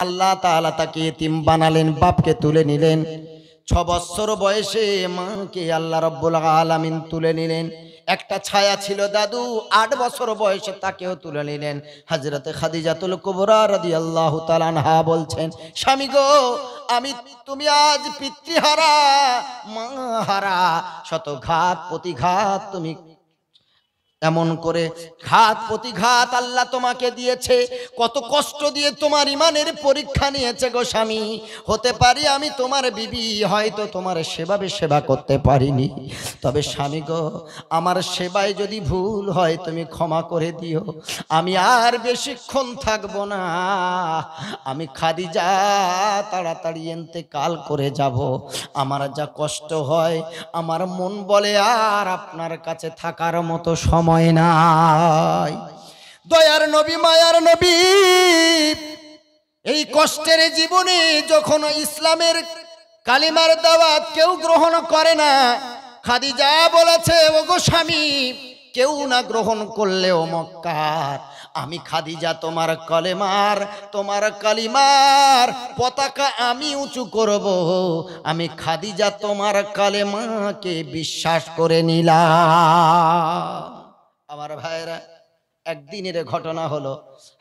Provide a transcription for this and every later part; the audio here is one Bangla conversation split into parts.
আল্লাহ তাআলা তাকে এতিম বানালেন, বাপকে তুলে নিলেন। ছ বছর বয়সে মাকে আল্লাহ রব্বুল আলামিন তুলে নিলেন। একটা ছায়া ছিল দাদু, আট বছর বয়সে তাকেও তুলে নিলেন। হাজরতে খাদিজাতুল কুবরা রাদিয়াল্লাহু তাআলা আনহা বলছেন, স্বামী গো, আমি, তুমি আজ পিতৃহারা, মা হারা শত ঘাত প্রতিঘাত তুমি এমন করে ঘাত প্রতিঘাত আল্লাহ তোমাকে দিয়েছে। কত কষ্ট দিয়ে তোমার ইমানের পরীক্ষা নিয়েছে গো স্বামী। হতে পারি আমি তোমার বিবি, হয়তো তোমার সেভাবে সেবা করতে পারিনি। তবে স্বামী গো, আমার সেবায় যদি ভুল হয় তুমি ক্ষমা করে দিও। আমি আর বেশিক্ষণ থাকব না। আমি খাদিজা, তাড়াতাড়ি এনতে কাল করে যাব। আমার যা কষ্ট হয়, আমার মন বলে আর আপনার কাছে থাকার মতো সময় নাই। দয়ার নবী, মায়ার নবী, এই কষ্টের জীবনে যখন ইসলামের কালিমার দাওয়াত কেউ গ্রহণ করে না, খাদিজা বলেছে, ওগো স্বামী, কেউ না গ্রহণ করলেও মক্কার। আমি খাদিজা, তোমার কলেমার, তোমার কালিমার পতাকা আমি উঁচু করব। আমি খাদিজা, তোমার কালেমাকে বিশ্বাস করে নিলাম। আমার ভাইরা একদিনের ঘটনা হলো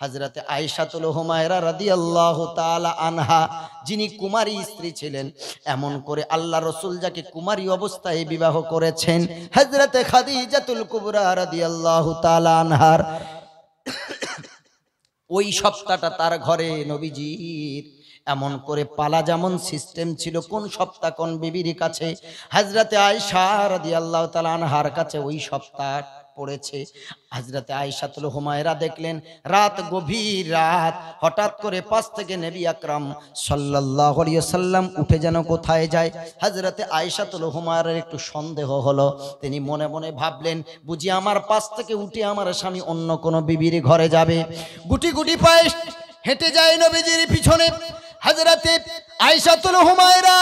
হাজরাতে আয়েশাতুল হুমায়রা রাদিয়াল্লাহু তাআলা আনহা, যিনি কুমারী স্ত্রী ছিলেন, এমন করে আল্লাহ রসুল যাকে কুমারী অবস্থায় বিবাহ করেছেন, হাজরাতে খাদিজাতুল কুবরা রাদিয়াল্লাহু তাআলা আনহার, ওই সপ্তাহটা তার ঘরে নবীজির। এমন করে পালা যেমন সিস্টেম ছিল, কোন সপ্তাহ কোন বিবির কাছে, হাজরাতে আয়সা রাদি আল্লাহ তালা আনহার কাছে ওই সপ্তাহ পড়েছে। হাজরাতে আয়সাতুল হুমায়রা দেখলেন, রাত গভীর রাত। হঠাৎ করে পাশ থেকে নবী আকরাম সাল্লাহ সাল্লাম উঠে যেন কোথায় যায়। হাজরাতে আয়সাতুল হুমায়রার একটু সন্দেহ হলো। তিনি মনে মনে ভাবলেন, বুঝি আমার পাশ থেকে উঠে আমার স্বামী অন্য কোনো বিবির ঘরে যাবে। গুটি গুটি পায়ে হেঁটে যায় নবীজির পিছনে। হাজরাতে আয়সাতুল হুমায়রা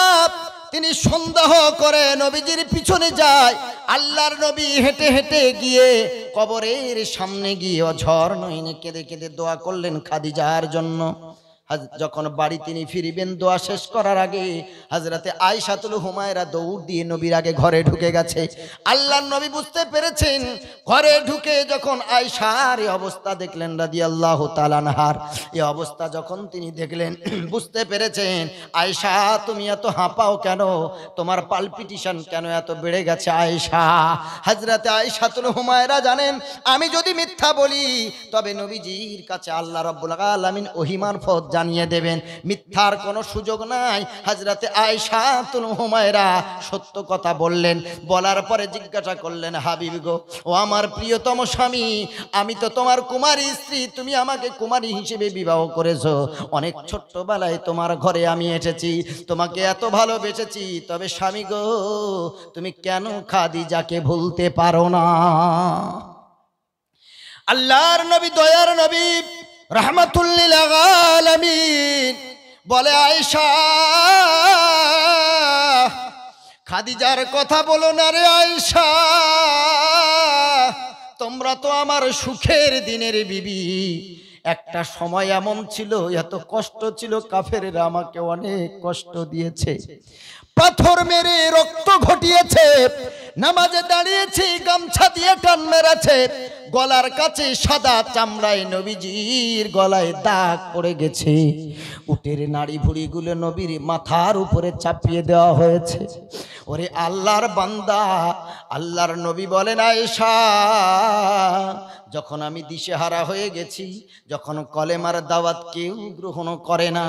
তিনি সন্দেহ করে নবীজির পিছনে যায়। আল্লাহর নবী হেঁটে হেঁটে গিয়ে কবরের সামনে গিয়ে ঝড় নইনে কেঁদে কেঁদে দোয়া করলেন খাদিজার জন্য। যখন বাড়ি তিনি ফিরিবেন, দোয়া শেষ করার আগে হাজরাতে আয়সাতুল হুমায়রা দৌড় দিয়ে নবীর আগে ঘরে ঢুকে গেছে। আল্লাহর নবী বুঝতে পেরেছেন, ঘরে ঢুকে যখন আয়সার এই অবস্থা দেখলেন রাদি আল্লাহ তালানহার এই অবস্থা যখন তিনি দেখলেন, বুঝতে পেরেছেন আয়সা তুমি এত হাঁপাও কেন? তোমার পালপিটিশন কেন এত বেড়ে গেছে আয়সা হাজরাতে আয়সাতুল হুমায়রা জানেন, আমি যদি মিথ্যা বলি, তবে নবীজির কাছে আল্লাহ রব্বুল আলামিন ওহিমার ফত জানিয়ে দেবেন, মিথ্যার কোনো সুযোগ নাই। হাজরাতে আয়সাতুল হুমায়রা সত্য কথা বললেন, বলার পরে জিজ্ঞাসা করলেন, হাবিব গো, ও আমার প্রিয়তম স্বামী, আমি তো তোমার কুমারী স্ত্রী, তুমি আমাকে কুমারী হিসেবে বিবাহ করেছ। অনেক ছোট্টবেলায় তোমার ঘরে আমি এসেছি, তোমাকে এত ভালোবেসেছি, তবে স্বামী গো, তুমি কেন খাদিজাকে ভুলতে পারো না? আল্লাহর নবী, দয়ার নবী রহমাতুল্লিল বলে আয়েশা, খাদিজার কথা বলো না রে আয়েশা। তোমরা তো আমার সুখের দিনের বিবি। একটা সময় এমন ছিল, এত কষ্ট ছিল, কাফেরেরা আমাকে অনেক কষ্ট দিয়েছে। পাথর মেরে রক্ত ঘটিয়েছে, নামাজে দাঁড়িয়েছি, গামছা দিয়ে টান মেরেছে। গলার কাছে সাদা চামড়ায় নবীজির গলায় দাগ পড়ে গেছে। উটের নাড়ি ভুড়িগুলো নবীর মাথার উপরে চাপিয়ে দেওয়া হয়েছে। ওরে আল্লাহর বান্দা, আল্লাহর নবী বলেন, আয়েশা, যখন আমি দিশেহারা হয়ে গেছি, যখন কলেমার দাওয়াত কেউ গ্রহণ করে না,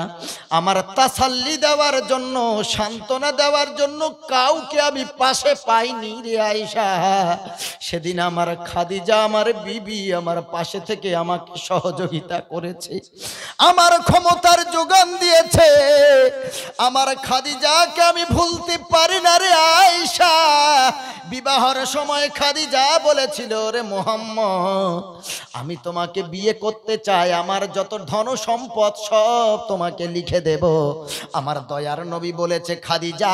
আমার তাসাল্লি দেওয়ার জন্য, সান্ত্বনা দেওয়ার জন্য কাউকে আমি পাশে পাইনি রে আয়েশা। সেদিন আমার খাদিজা আমার বিবি আমার পাশে থেকে আমাকে সহযোগিতা করেছে। আমার ক্ষমতার যোগান দিয়েছে। আমার খাদিজাকে আমি ভুলতে পারি না রে আয়সা বিবাহর সময় খাদিজা বলেছিল রে মোহাম্মদ, আমি তোমাকে বিয়ে করতে চাই। আমার যত ধন সম্পদ সব তোমাকে লিখে দেব। আমার দয়ার নবী বলেছে, খাদিজা,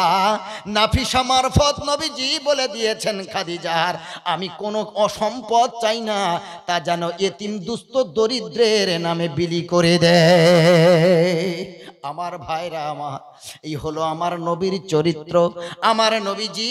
নাফিসা মারফত নবীজি বলে দিয়েছেন খাদিজার, আমি কোনো অসম্পদ চাই না তা যেন এতিম দুস্থ দরিদ্রের নামে বিলি করে দেয়। আমার ভাইরা আমার, এই হলো আমার নবীর চরিত্র। আমার নবীজি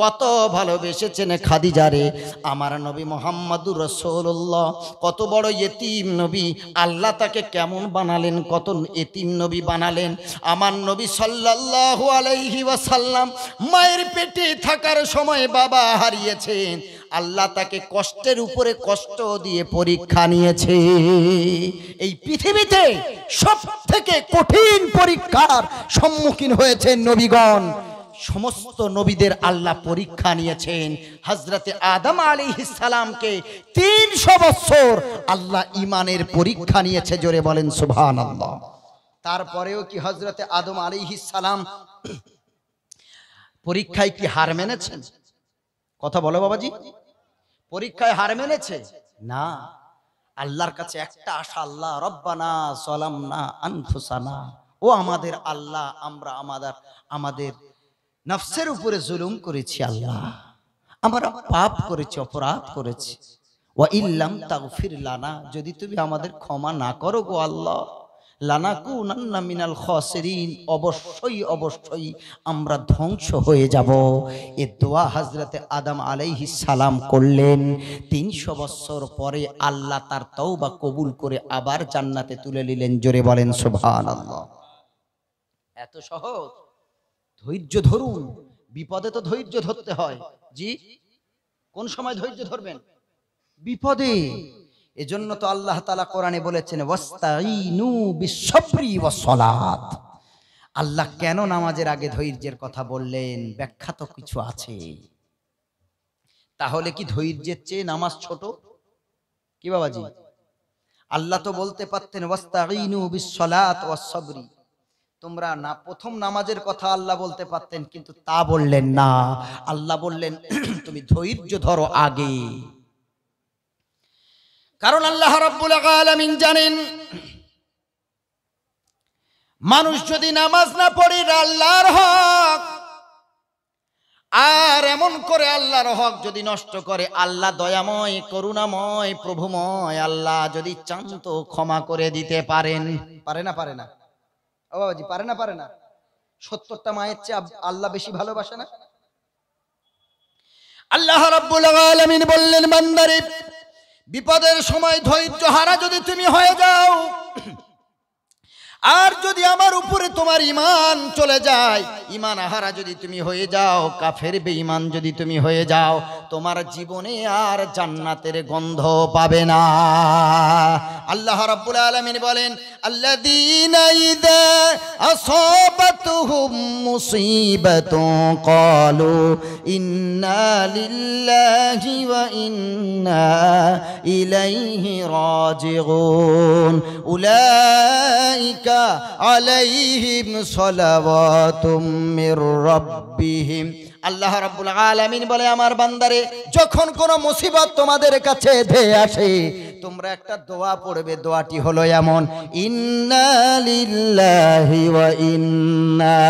কত ভালোবেসেছেন খাদিজারে আমার নবী মোহাম্মদুর রসৌল্লাহ কত বড় এতিম নবী। আল্লাহ তাকে কেমন বানালেন, কত এতিম নবী বানালেন। আমার নবী সাল্লাল্লাহু আলাইহি ওয়াসাল্লাম মায়ের পেটে থাকার সময় বাবা হারিয়েছেন। আল্লাহ তাকে কষ্টের উপরে কষ্ট দিয়ে পরীক্ষা নিয়েছে। এই পৃথিবীতে সব থেকে কঠিন পরীক্ষার সম্মুখীন হয়েছে নবীগণ। সমস্ত নবীদের আল্লাহ পরীক্ষা নিয়েছেন। হজরতে আদম আলী সালামকে তিনশো বছর আল্লাহ ইমানের পরীক্ষা নিয়েছে, জোরে বলেন সুভান তারপরেও কি হজরতে আদম আলী সালাম পরীক্ষায় কি হার মেনেছেন? কথা বলো বাবাজি। পরীক্ষায় হার মেনেছে? না। আল্লাহর কাছে একটা আশা, আল্লাহ রব্বানা সলামনা আনফুসানা। ও আমাদের আল্লাহ, আমরা আমাদের আমাদের নফসের উপরে জুলুম করেছি আল্লাহ। আমরা পাপ করেছি, অপরাধ করেছি। ওয়া ইল্লাম তাগফির লানা, যদি তুমি আমাদের ক্ষমা না করো গো আল্লাহ। লানাকুনান্না মিনাল খসরিন। অবশ্যই অবশ্যই আমরা ধ্বংস হয়ে যাব। এ দোয়া হজরতে আদম আলাইহিস সালাম করলেন। তিনশো বছর পরে আল্লাহ তার তওবা কবুল করে আবার জান্নাতে তুলে নিলেন। জোরে বলেন, সুবহানাল্লাহ। এত সহজ? ধৈর্য ধরুন। বিপদে তো ধৈর্য ধরতে হয়। জি? কোন সময় ধৈর্য ধরবেন? বিপদে। এজন্য তো আল্লাহ তালা কোরআনে বলেছেন আল্লাহ কেন নামাজের আগে ধৈর্যের কথা বললেন? ব্যাখ্যা তো কিছু আছে। তাহলে কি ধৈর্যের চেয়ে নামাজ ছোট? কি বাবাজি? আল্লাহ তো বলতে পারতেন বিশ্বলাত তোমরা না, প্রথম নামাজের কথা আল্লাহ বলতে পারতেন, কিন্তু তা বললেন না। আল্লাহ বললেন, তুমি ধৈর্য ধরো আগে। কারণ আল্লাহ রাব্বুল আলামিন জানেন, মানুষ যদি নামাজ না পড়ে আল্লাহর হক। আর এমন করে আল্লাহর হক যদি নষ্ট করে, আল্লাহ দয়াময়, করুণাময়, প্রভুময়, আল্লাহ যদি চান তো ক্ষমা করে দিতে পারেন। পারে না পারে না। ও বাবাজি, পারে না পারে না। সত্তরটা মায়ের চেয়ে আল্লাহ বেশি ভালোবাসে না? আল্লাহ রাব্বুল আলামিন বললেন, বান্দারে বিপদের সময় ধৈর্য হারা যদি তুমি হয়ে যাও, আর যদি আমার উপরে তোমার ইমান চলে যায় ইমান হারা যদি তুমি হয়ে যাও, কাফের বে ইমান যদি তুমি হয়ে যাও তোমার জীবনে আর জান্নাতের গন্ধ পাবে না। আল্লাহ রাব্বুল আলামিন বলেন, আল্লাযীনা ইযা আসাবাতুহুম মুসিবাতুন ক্বালু ইন্না লিল্লাহি ওয়া ইন্না ইলাইহি রাজিউন। উলাইকা আলাইহিম সালাওয়াতুম মির রাব্বিহিম। আল্লাহ রাব্বুল আলামিন বলে, আমার বান্দারে, যখন কোন মুসিবত তোমাদের কাছে ধেয়ে আসে, তোমরা একটা দোয়া পড়বে। দোয়াটি হলো এমন, ইন্না লিল্লাহি ওয়া ইন্না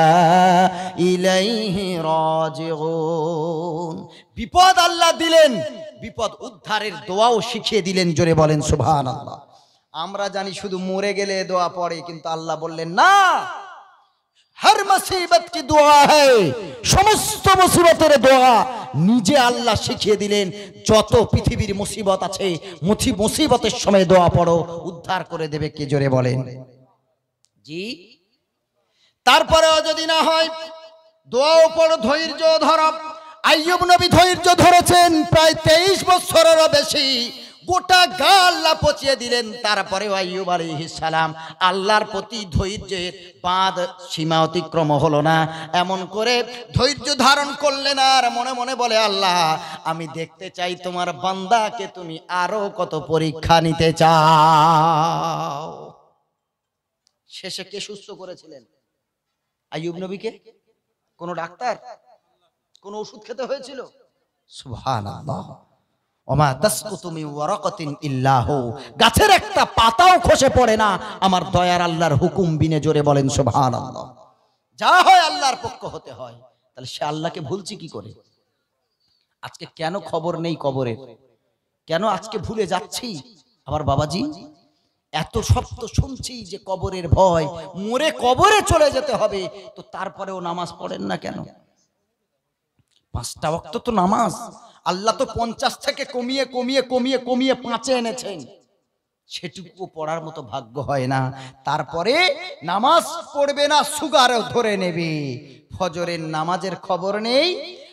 ইলাইহি রাজিউন। বিপদ আল্লাহ দিলেন, বিপদ উদ্ধারের দোয়াও শিখিয়ে দিলেন, জোরে বলেন, সুবহানাল্লাহ। আমরা জানি শুধু মরে গেলে দোয়া পড়ে, কিন্তু আল্লাহ বললেন, না হর মুসিবত কি দোয়া হ্যায় সমস্ত মুসিবতের দোয়া নিজে আল্লাহ শিখিয়ে দিলেন। যত পৃথিবীর মুসিবত আছে, মুথি মুসিবতের সময় দোয়া পড়ো, উদ্ধার করে দেবে কে জোরে বলেন। জি। তারপরেও যদি না হয় দোয়াও পড়ো ধৈর্য ধর। আইয়ুব নবী ধৈর্য ধরেছেন, প্রায় তেইশ বছরেরও বেশি। গোটা গা আল্লাহ পচিয়ে দিলেন। তারপরে আইয়ুব সালাম আল্লাহর প্রতি ধৈর্যের বাঁধ সীমা অতিক্রম হলো না। এমন করে ধৈর্য ধারণ করলেন আর মনে মনে বলে, আল্লাহ, আমি দেখতে চাই তোমার বান্দাকে তুমি আরও কত পরীক্ষা নিতে চাও? শেষে কে সুস্থ করেছিলেন? আইয়ুব নবীকে? কোন ডাক্তার? কোন ওষুধ খেতে হয়েছিল? সুবহানাল্লাহ। গাছের একটা পাতাও খসে পড়ে না। আমার দয়ার আল্লাহর হুকুম বিনে জোরে বলেন, সুবহানাল্লাহ। যা হয় আল্লাহর পক্ষ হতে হয়। তাহলে সে আল্লাহকে ভুলছি কি করে? আজকে কেন খবর নেই কবরের কেন আজকে ভুলে যাচ্ছি? আবার বাবাজি, এত শব্দ শুনছি যে কবরের ভয়। মরে কবরে চলে যেতে হবে। তো তারপরেও নামাজ পড়েন না কেন? পাঁচটা ওয়াক্ত তো নামাজ। আল্লাহ তো পঞ্চাশ থেকে কমিয়ে কমিয়ে কমিয়ে কমিয়ে পাঁচে এনেছেন। সেটুকু পড়ার মতো ভাগ্য হয় না। তারপরে নামাজ পড়বে না সুগারও ধরে নেবে। ফজরের নামাজের খবর নেই।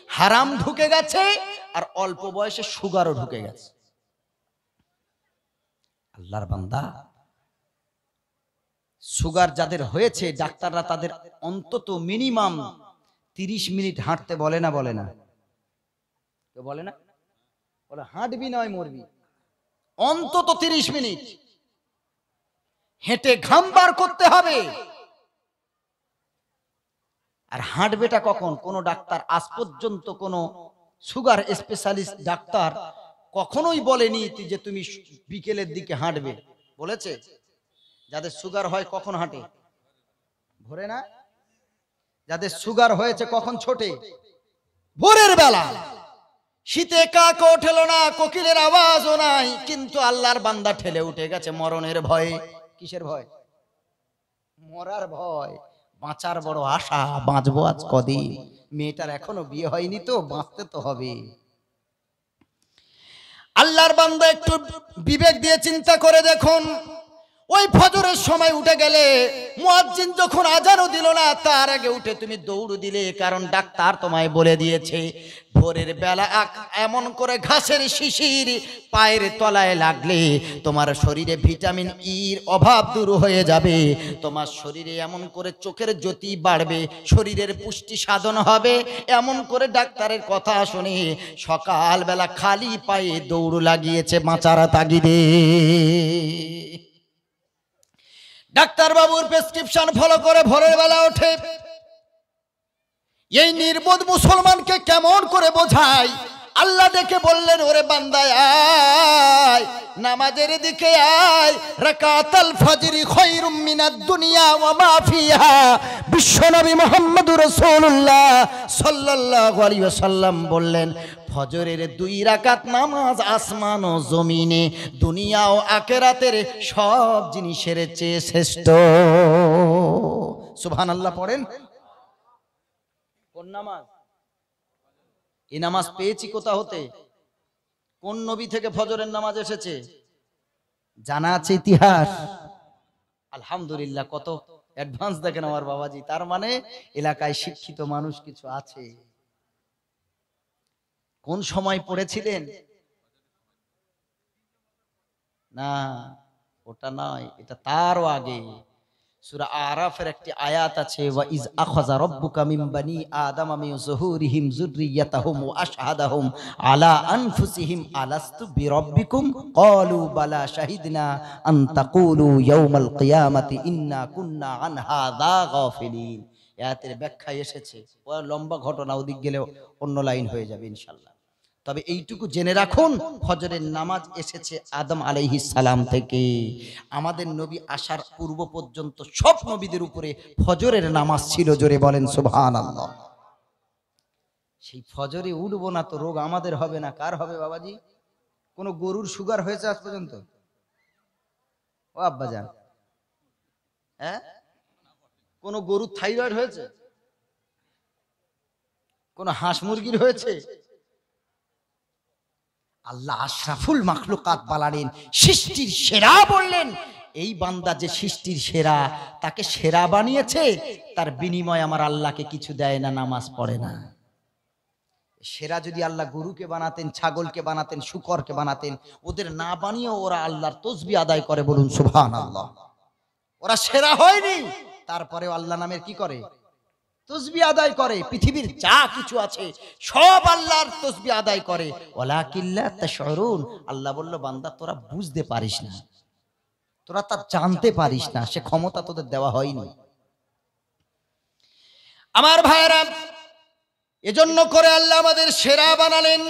হারাম ঢুকে গেছে আর অল্প বয়সে সুগারও ঢুকে গেছে। আল্লাহর বান্দা, সুগার যাদের হয়েছে, ডাক্তাররা তাদের অন্তত মিনিমাম তিরিশ মিনিট হাঁটতে বলে না বলে না। কেউ বলে না? বলে, হাঁটবি নয়, মরবি। অন্তত তিরিশ মিনিট। হেঁটে ঘাম বার করতে হবে। আর হাঁটবেটা কখন? কোন ডাক্তার, আজ পর্যন্ত কোন সুগার স্পেশালিস্ট ডাক্তার কখনোই বলেনি যে তুমি বিকেলের দিকে হাঁটবে। বলেছে? যাদের সুগার হয় কখন হাঁটে? ভোরে না? যাদের সুগার হয়েছে কখন ছোটে? ভোরের বেলা। শীতে কাক ওঠেল না কোকিলের আওয়াজও নাই কিন্তু আল্লাহর বান্দা ঠেলে উঠে গেছে মরণের ভয়ে। কিসের ভয়? মরার ভয়। বাঁচার বড় আশা বাঁচবো আজ কদিন। মেয়েটার এখনও বিয়ে হয়নি তো বাঁচতে তো হবে। আল্লাহর বান্দা একটু বিবেক দিয়ে চিন্তা করে দেখুন। ওই ফজরের সময় উঠে গেলে মুয়াজ্জিন যখন আজানও দিল না, তার আগে উঠে তুমি দৌড় দিলে, কারণ ডাক্তার তোমায় বলে দিয়েছে, ভোরের বেলা এমন করে ঘাসের শিশির পায়ের তলায় লাগলে তোমার শরীরে ভিটামিন ইর অভাব দূর হয়ে যাবে, তোমার শরীরে এমন করে চোখের জ্যোতি বাড়বে, শরীরের পুষ্টি সাধন হবে, এমন করে ডাক্তারের কথা শুনে সকালবেলা খালি পায়ে দৌড় লাগিয়েছে বাঁচারা তাগিদে। ডাক্তার বাবুর প্রেসক্রিপশন ফলো করে ভোরের বেলা ওঠে। এই নির্বোধ মুসলমানকে কেমন করে বোঝায়? আল্লাহ দেখে বললেন, ওরে বান্দায় নামাজের দিকে আয়। রাকাতাল ফজরি খায়রুম মিনাদ দুনিয়া ওয়া মা ফিহা। বিশ্বনবী মুহাম্মদুর রাসূলুল্লাহ সাল্লাল্লাহু আলাইহি ওয়াসাল্লাম বললেন ফজরের দুই রাকাত নামাজ আসমান ও জমিনে, দুনিয়া ও আখেরাতের সব জিনিসের চেয়ে শ্রেষ্ঠ। সুবহানাল্লাহ পড়েন। কোন নামাজ? এই নামাজ পেয়েছি কোথা হতে? কোন নবী থেকে ফজরের নামাজ এসেছে? জানা আছে ইতিহাস। আলহামদুলিল্লাহ, কত অ্যাডভান্স দেখেন আমার বাবাজি। তার মানে এলাকায় শিক্ষিত মানুষ কিছু আছে। কোন সময় পড়েছিলেন? না, ওটা নয়, এটা তারও আগে। আরাফের একটি আয়াত আছে, ওয়া ইজ আখাযা রাব্বুকা মিন বানি যুহুরিহিম যুররিয়াতাহুম ওয়া আশহাদাহুম আলা আনফুসিহিম আলাস্তু বিরাব্বিকুম? ক্বালু বালা শাহিদনা আন তাকুলু ইয়াউমাল কিয়ামাতি ইন্না কুন্না আন হাযা গাফিলিন। আয়াতের ব্যাখ্যা এসেছে। লম্বা ঘটনা, ওদিক গেলে অন্য লাইন হয়ে যাবে ইনশাআল্লাহ। তবে এইটুকু জেনে রাখুন, ফজরের নামাজ এসেছে আদম আলাইহিস সালাম থেকে। আমাদের নবী আসার পূর্ব পর্যন্ত সব নবীদের উপরে ফজরের নামাজ ছিল, জোরে বলেন সুবহানাল্লাহ। সেই ফজরে উঠবো না তো রোগ আমাদের হবে না, কার হবে বাবাজি? কোন গরুর সুগার হয়েছে আজ পর্যন্ত? ও আব্বাজান হ্যাঁ? কোন গরুর থাইরয়েড হয়েছে? কোন হাঁস মুরগির হয়েছে? আল্লাহ আশরাফুল মাখলুকাত বালালেন সৃষ্টির সেরা বললেন। এই বান্দা যে সৃষ্টির সেরা, তাকে সেরা বানিয়েছে, তার বিনিময় আমার আল্লাহকে কিছু দেয় না, নামাজ পড়ে না। সেরা যদি আল্লাহ গরুকে বানাতেন, ছাগলকে বানাতেন, শুকরকে বানাতেন, ওদের না বানিয়ে ওরা আল্লাহর তসবি আদায় করে বলুন সুবহান আল্লাহ ওরা সেরা হয়নি, তারপরেও আল্লাহ নামের কি করে? তসবি আদায় করে, পৃথিবীর যা কিছু আছে সব আল্লাহর তসবি আদায় করে। ওলা কিল্লা তাশউরুন। আল্লাহ বলল, বান্দা, তোরা বুঝতে পারিস না। তোরা তা জানতে পারিস না। সে ক্ষমতা তোদের দেওয়া হয়নি। আমার ভাইরা এজন্য করে আল্লাহ আমাদের সেরা বানালেন।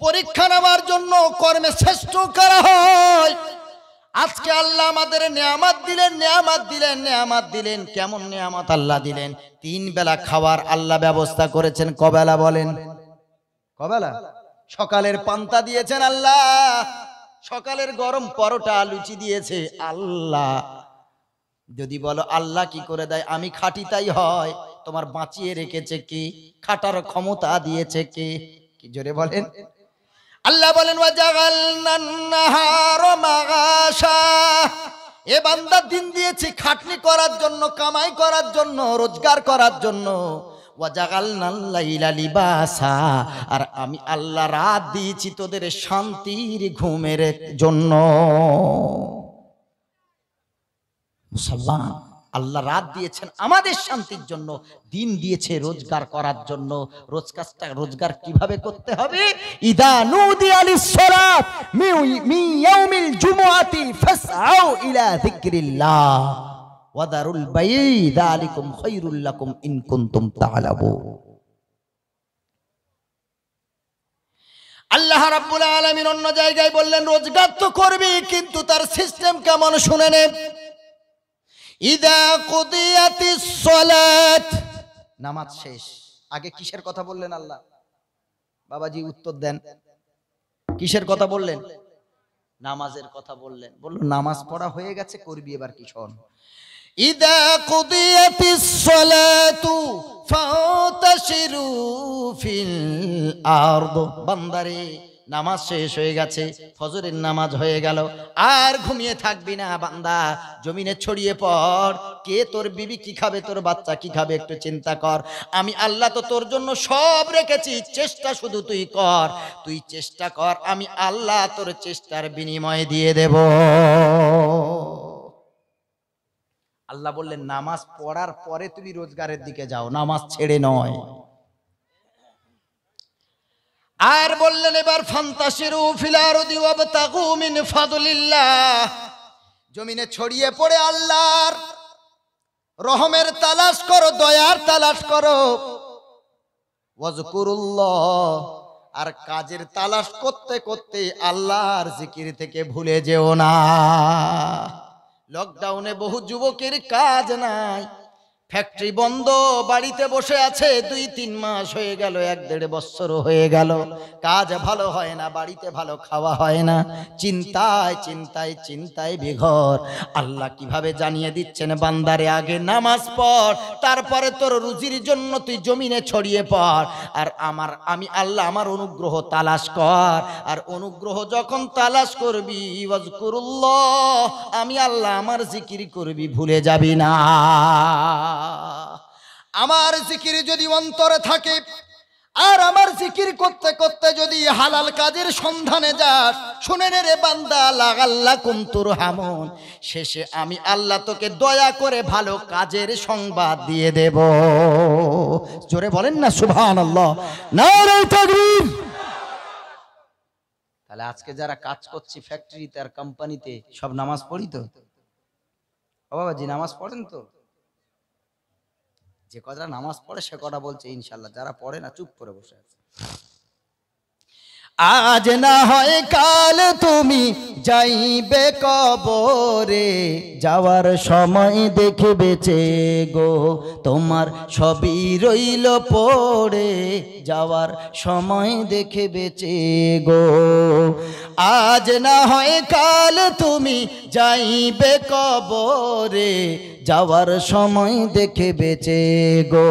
পরীক্ষা নেওয়ার জন্য কর্মে শ্রেষ্ঠ করা হয়। আজকে আল্লাহ আমাদের নিয়ামাত দিলেন নিয়ামাত দিলেন নিয়ামাত দিলেন। কেমন নিয়ামত আল্লাহ দিলেন? তিন বেলা খাওয়ার আল্লাহ ব্যবস্থা করেছেন, কবেলা বলেন? কবেলা? সকালের পান্তা দিয়েছেন আল্লাহ। সকালের গরম পরোটা, লুচি দিয়েছে আল্লাহ। যদি বলো আল্লাহ কি করে দেয়? আমি খাটি তাই হয়। তোমার বাঁচিয়ে রেখেছে কি? খাটার ক্ষমতা দিয়েছে কে? কি জোরে বলেন? আল্লাহ বলেন এ বান্দা দিন দিয়েছি খাটনি করার জন্য, কামাই করার জন্য, রোজগার করার জন্য। আর আমি আল্লাহ রাত দিয়েছি তোদের শান্তির ঘুমের জন্য। মুসলমান আল্লাহ রাত দিয়েছেন আমাদের শান্তির জন্য, দিন দিয়েছে রোজগার করার জন্য। রোজগারটা, রোজগার কীভাবে করতে হবে? আল্লাহ রাব্বুল আলামিন অন্য জায়গায় বললেন, রোজগার তো করবি কিন্তু তার সিস্টেম কেমন শুনে নে। ইদা সালাত। নামাজ শেষ। আগে কিসের কথা বললেন আল্লাহ? বাবাজি উত্তর দেন। কিসের কথা বললেন? নামাজের কথা বললেন। বলল নামাজ পড়া হয়ে গেছে করবি এবার কি শোন? ইদা কুদিয়াতিস সালাতু ফাতাশিরু ফিল আরদ। বান্দারে নামাজ শেষ হয়ে গেছে, ফজরের নামাজ হয়ে গেল। আর ঘুমিয়ে থাকবি না বান্দা, জমিনে ছড়িয়ে পড়। কে তোর বিবি কি খাবে, তোর বাচ্চা কি খাবে একটু চিন্তা কর। আমি আল্লাহ তো তোর জন্য সব রেখেছি, চেষ্টা শুধু তুই কর। তুই চেষ্টা কর, আমি আল্লাহ তোর চেষ্টার বিনিময় দিয়ে দেব। আল্লাহ বললেন, নামাজ পড়ার পরে তুমি রোজগারের দিকে যাও, নামাজ ছেড়ে নয়। আর বললেন, এবার ফান্তাসিরু ফিলারদি ওয়াবতাগু মিন ফাদলিল্লাহ। জমিনে ছড়িয়ে পড়ে আল্লাহর রহমের তালাশ করো, দয়ার তালাশ করো। ওয়াজকুরুল্লাহ, আর কাজের তালাশ করতে করতে আল্লাহর জিকির থেকে ভুলে যেও না। লকডাউনে বহু যুবকের কাজ নাই ফ্যাক্টরি বন্ধ, বাড়িতে বসে আছে, দুই তিন মাস হয়ে গেল, এক দেড় বছর হয়ে গেল। কাজ ভালো হয় না, বাড়িতে ভালো খাওয়া হয় না। চিন্তায় চিন্তায় চিন্তায় বেঘর। আল্লাহ কীভাবে জানিয়ে দিচ্ছেন, বান্দারে, আগে নামাজ পড়, তারপরে তোর রুজির জন্য তুই জমিনে ছড়িয়ে পড়। আর আমার, আমি আল্লাহ আমার অনুগ্রহ তালাশ কর। আর অনুগ্রহ যখন তালাশ করবি, ওয়াজকুরুল্লাহ, আমি আল্লাহ আমার জিকির করবি, ভুলে যাবি না। আমার জিকির যদি অন্তরে থাকে, আর আমার জিকির করতে করতে যদি হালাল কাজের সন্ধানে যাস, শুনে রে বান্দা, লাগাল্লা কুমতুর হামন। শেষে আমি আল্লাহ তোকে দয়া করে ভালো কাজের সংবাদ দিয়ে দেব। জোরে বলেন না সুবহান আল্লাহ তাহলে আজকে যারা কাজ করছি ফ্যাক্টরিতে আর কোম্পানিতে সব নামাজ পড়ি তো? বাবাজি, নামাজ পড়েন তো? যে কটা নামাজ পড়ে সে কটা বলছে ইনশাল্লাহ যারা পড়ে না, চুপ করে বসে আছে। আজ না হয় কাল তুমি যাইবে কবরে, যাওয়ার সময় দেখে বেঁচে গো, তোমার সবই রইল পড়ে। যাওয়ার সময় দেখে বেঁচে গো, আজ না হয় কাল তুমি যাইবে কবরে, যাওয়ার সময় দেখে বেঁচে গো,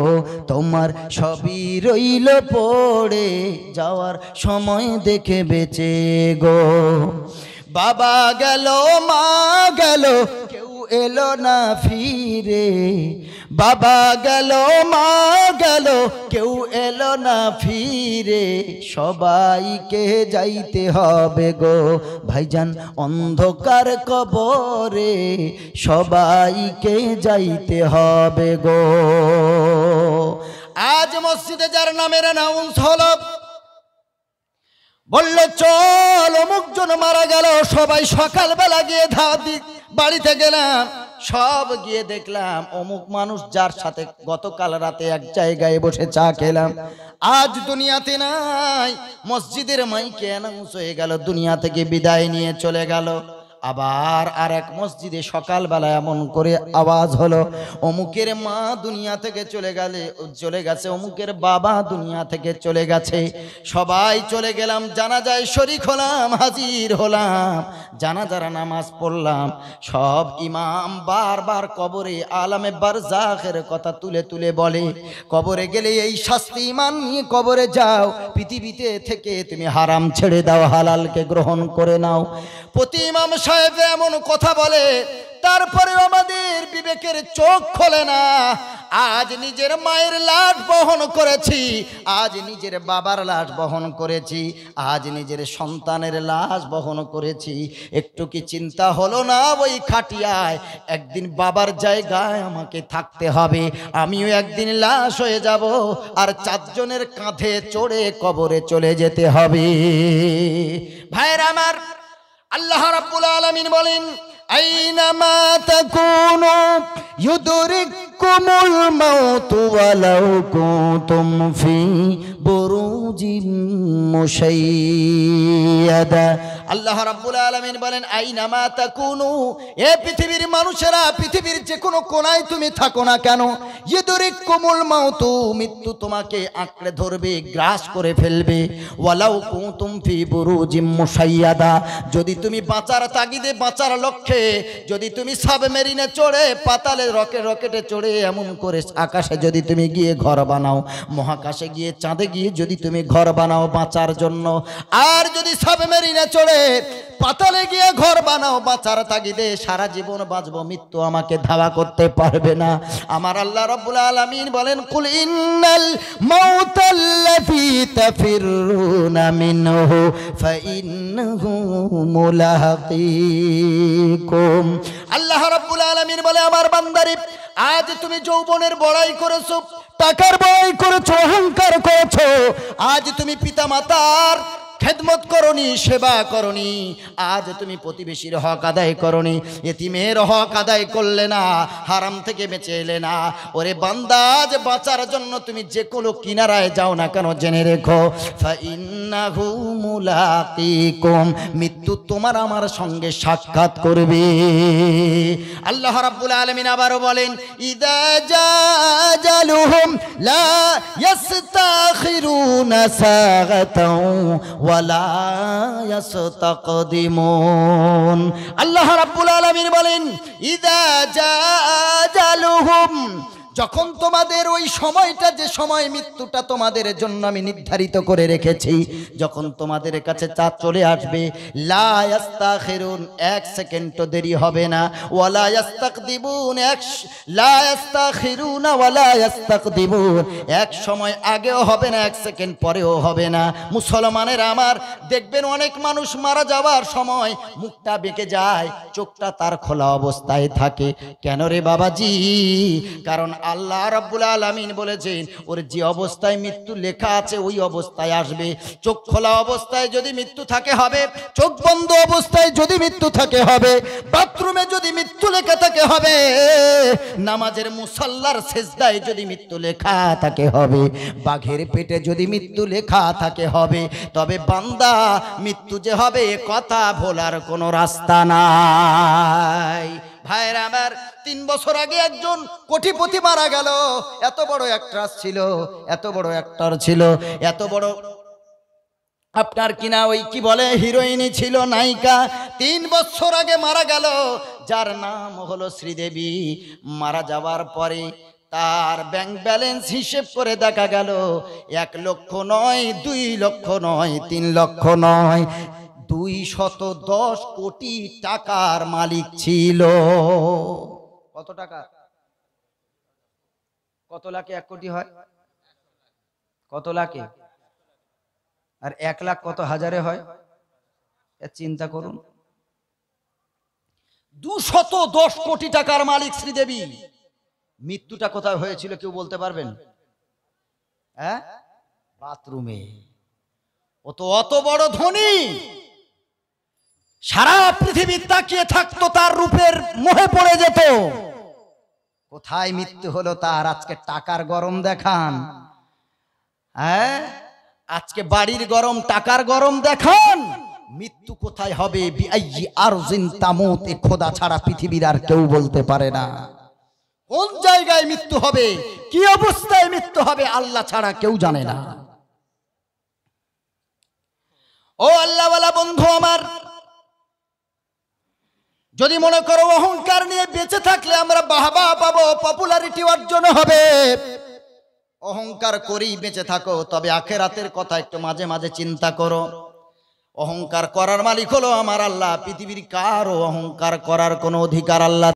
তোমার সবই রইল পড়ে, যাওয়ার সময় দেখে বেঁচে গো। বাবা গেল, মা গেল, কেউ এলো না ফিরে বাবা গেল, মা গেল, কেউ এলো না ফিরে। সবাইকে যাইতে হবে গো ভাইজান, অন্ধকার কবরে সবাইকে যাইতে হবে গো। আজ মসজিদে যার নামের অ্যানাউন্স হলো, বলল, চল অমুক জন মারা গেল, সবাই সকালবেলা গিয়ে দি বাড়িতে গেলাম। সব গিয়ে দেখলাম, অমুক মানুষ যার সাথে গতকাল রাতে এক জায়গায় বসে চা খেলাম। আজ দুনিয়াতে নাই, মসজিদের মাইকে অ্যানাউন্স হয়ে গেল, দুনিয়া থেকে বিদায় নিয়ে চলে গেল। আবার আর এক মসজিদে সকালবেলা এমন করে আওয়াজ হলো, অমুকের মা দুনিয়া থেকে চলে গেলে, চলে গেছে, অমুকের বাবা দুনিয়া থেকে চলে গেছে। সবাই চলে গেলাম জানা যায় শরিক হলাম, হাজির হলাম জানা যারা নামাজ পড়লাম। সব ইমাম বারবার কবরে, আলামে বারজাখের কথা তুলে তুলে বলে, কবরে গেলে এই শাস্তি ইমান নিয়ে কবরে যাও, পৃথিবীতে থেকে তুমি হারাম ছেড়ে দাও, হালালকে গ্রহণ করে নাও। প্রতি ইমাম সাহেব এমন কথা বলে, তারপরে আমাদের বিবেকের চোখ খোলে না। আজ নিজের মায়ের লাশ বহন করেছি, আজ নিজের বাবার লাশ বহন করেছি, আজ নিজের সন্তানের লাশ বহন করেছি। একটু কি চিন্তা হলো না ওই খাটিয়ায়? একদিন বাবার জায়গায় আমাকে থাকতে হবে, আমিও একদিন লাশ হয়ে যাব, আর চারজনের কাঁধে চড়ে কবরে চলে যেতে হবে। ভাইয়ের আমার আল্লাহ রাব্বুল আলামিন বলেন আইনামা তাকুনু ইউদরিকুমুল মাউত ওয়ালাউ কুনতুম ফি বুরুজিম মুশাইয়াদা। আল্লাহ রাব্বুল আলামিন বলেন আইনামা তাকুনু? এ পৃথিবীর মানুষেরা, পৃথিবীর যে কোনো কোনায় তুমি থাকো না কেন? ইউদরিকুমুল মাউত, মৃত্যু তোমাকে আঁকড়ে ধরবে, গ্রাস করে ফেলবে। ওয়ালাউ কুনতুম ফি বুরুজিম মুশাইয়াদা। যদি তুমি বাঁচার তাগিদে, বাঁচার লক্ষ্যে, যদি তুমি সাবমেরিনে চড়ে, পাতালে রকেট রকেটে চড়ে, এমন করে আকাশে যদি তুমি গিয়ে ঘর বানাও, মহাকাশে গিয়ে চাঁদে গিয়ে যদি তুমি ঘর বানাও বাঁচার জন্য। আর যদি সাবমেরিনে চড়ে পাতালে গিয়ে ঘর বানাও, বাঁচার তাগিদে সারা জীবন বাঁচবো, মৃত্যু আমাকে ধাওয়া করতে পারবে না। আমার আল্লাহ রাব্বুল আলামিন বলেন, কুল ইন্নাল আল্লাহ বলে, আমার বান্দারে, আজ তুমি যৌবনের বড়াই করেছ, টাকার বড়াই করেছ, অহংকার করেছ। আজ তুমি পিতামাতার খেদমত করনি, সেবা করনি। আজ তুমি প্রতিবেশীর হক আদায় করনি, এতিমের হক আদায় করলে না, হারাম থেকে বেঁচে এলে না। ওরে বান্দাজ বাঁচার জন্য তুমি যে কোনো কিনারায় যাও না কেন জেনে রেখো। মৃত্যু তোমার আমার সঙ্গে সাক্ষাৎ করবে। আল্লাহ রাব্বুল আলমিন আবারও বলেন, ইদা ইয়াস্তাকদিমুন আল্লাহ রাব্বুল আলামিন বলেন ইদা জাজালুহুম যখন তোমাদের ওই সময়টা, যে সময় মৃত্যুটা তোমাদের জন্য আমি নির্ধারিত করে রেখেছি, যখন তোমাদের কাছে চাঁদ চলে আসবে লাস্তাখেরুন এক সেকেন্ডও দেরি হবে না। ওয়ালা দিবুন এক লাস্তাখিরুন ওয়ালা দিবুন এক সময় আগেও হবে না, এক সেকেন্ড পরেও হবে না। মুসলমানের আমার, দেখবেন অনেক মানুষ মারা যাওয়ার সময় মুখটা বেঁকে যায়, চোখটা তার খোলা অবস্থায় থাকে। কেন রে বাবাজি? কারণ আল্লাহ রাব্বুল আলামিন বলেছেন, ওর যে অবস্থায় মৃত্যু লেখা আছে, ওই অবস্থায় আসবে। চোখ খোলা অবস্থায় যদি মৃত্যু থাকে, হবে। চোখ বন্ধ অবস্থায় যদি মৃত্যু থাকে, হবে। বাথরুমে যদি মৃত্যু লেখা থাকে, হবে। নামাজের মুসাল্লার সেজদায় যদি মৃত্যু লেখা থাকে, হবে। বাঘের পেটে যদি মৃত্যু লেখা থাকে, হবে। তবে বান্দা, মৃত্যু যে হবে, কথা ভোলার কোনো রাস্তা নাই। ভাইয়ের আমার তিন বছর আগে একজন কোটিপতি মারা গেল। এত বড় অ্যাক্ট্রাস ছিল, এত বড় অ্যাক্টর ছিল, এত বড় আপনার কিনা ওই কি বলে হিরোইনই ছিল, নায়িকা। তিন বছর আগে মারা গেল। যার নাম হলো শ্রীদেবী। মারা যাওয়ার পরে তার ব্যাংক ব্যালেন্স হিসেব করে দেখা গেল, এক লক্ষ নয়, দুই লক্ষ নয়, তিন লক্ষ নয় দুই শত দশ কোটি টাকার মালিক ছিল। কত টাকা? কত লাখে এক কোটি হয়? কত লাখে? আর এক লাখ কত হাজারে হয়? চিন্তা করুন। দুশত দশ কোটি টাকার মালিক শ্রীদেবী। মৃত্যুটা কোথায় হয়েছিল কেউ বলতে পারবেন? হ্যাঁ? বাথরুমে। ও তো অত বড় ধনী। সারা পৃথিবী তাকিয়ে থাকতো তার রূপের মোহে পড়ে যেত। কোথায় মৃত্যু হলো তার? আজকে টাকার গরম দেখান। হ্যাঁ? আজকে বাড়ির গরম, টাকার গরম দেখান। মৃত্যু কোথায় হবে? আরজিন তামুত এ খোদা ছাড়া পৃথিবীর আর কেউ বলতে পারে না। কোন জায়গায় মৃত্যু হবে? কি অবস্থায় মৃত্যু হবে? আল্লাহ ছাড়া কেউ জানে না। ও আল্লাহওয়ালা বন্ধু আমার যদি মনে করো অহংকার নিয়ে বেঁচে থাকলে আমরা বাহবা পাবো পপুলারিটি অর্জন হবে। অহংকার করেই বেঁচে থাকো, তবে আখেরাতের কথা একটু মাঝে মাঝে চিন্তা করো। অহংকার করার মালিক হলো আমার আল্লাহ, পৃথিবীর কারও অহংকার করার কোনো অধিকার আল্লাহ